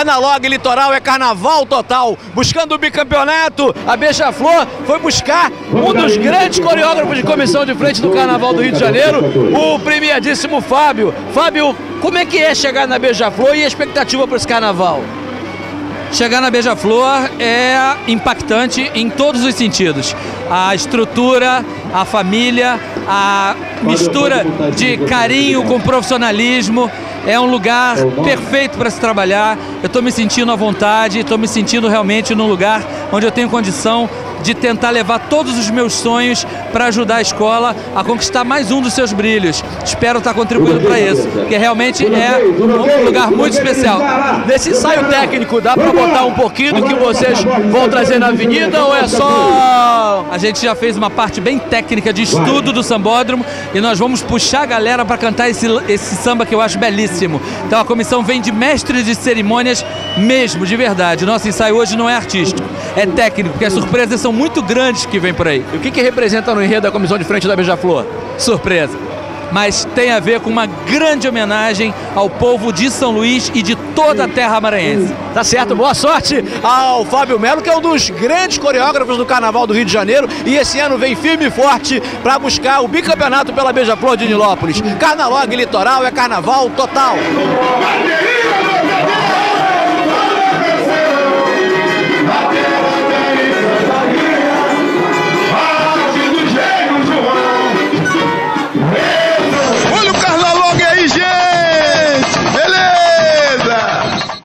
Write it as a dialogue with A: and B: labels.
A: Carnalog Litoral é carnaval total. Buscando o bicampeonato, a Beija-Flor foi buscar um dos grandes coreógrafos de comissão de frente do Carnaval do Rio de Janeiro, o premiadíssimo Fábio. Fábio, como é que é chegar na Beija-Flor e a expectativa para esse carnaval?
B: Chegar na Beija-Flor é impactante em todos os sentidos. A estrutura, a família, a mistura de carinho com profissionalismo. É um lugar perfeito para se trabalhar. Eu estou me sentindo à vontade, estou me sentindo realmente num lugar onde eu tenho condição de tentar levar todos os meus sonhos para ajudar a escola a conquistar mais um dos seus brilhos. Espero estar contribuindo para isso, porque realmente é um lugar muito especial.
A: Nesse ensaio técnico, dá para botar um pouquinho do que vocês vão trazer na avenida ou é só.
B: A gente já fez uma parte bem técnica de estudo do sambódromo e nós vamos puxar a galera para cantar esse, esse samba que eu acho belíssimo. Então a comissão vem de mestres de cerimônias mesmo, de verdade. Nosso ensaio hoje não é artístico, é técnico, porque as surpresas são muito grandes que vem por aí.
A: E o que, que representa no enredo da comissão de frente da Beija-Flor?
B: Surpresa. Mas tem a ver com uma grande homenagem ao povo de São Luís e de toda a terra maranhense.
A: Tá certo, boa sorte ao Fábio Melo, que é um dos grandes coreógrafos do Carnaval do Rio de Janeiro e esse ano vem firme e forte para buscar o bicampeonato pela Beija-Flor de Nilópolis. Carnalog Litoral é carnaval total.